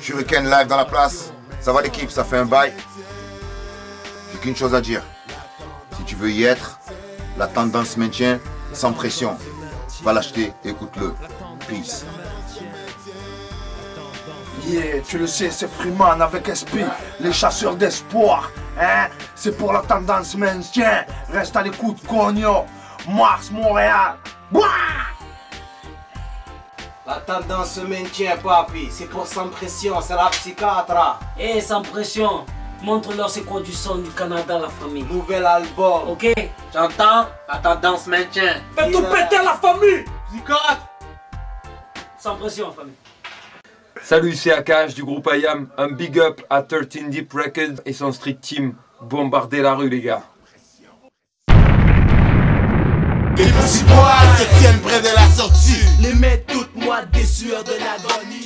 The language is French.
Shuriken live dans la place. Ça va l'équipe, ça fait un bail. J'ai qu'une chose à dire. Si tu veux y être, la tendance maintient sans pression. Va l'acheter, écoute-le. Peace. Yeah, tu le sais, c'est Freeman avec esprit, les chasseurs d'espoir. Hein? C'est pour la tendance maintien. Reste à l'écoute, Cogno. Mars, Montréal. Bouah! La tendance se maintient, papi. C'est pour sans pression, c'est la psychiatre. Eh, sans pression. Montre-leur c'est quoi du son du Canada, la famille. Nouvel album. Ok? J'entends, la tendance maintient. Fais tout péter la famille Psychiatre. Sans pression, famille. Salut, c'est Akash du groupe IAM. Un big up à 13 Deep Records et son street team. Bombardez la rue, les gars. Les petits poils se tiennent près de la sortie. Les mettre moi des sueurs de l'agonie.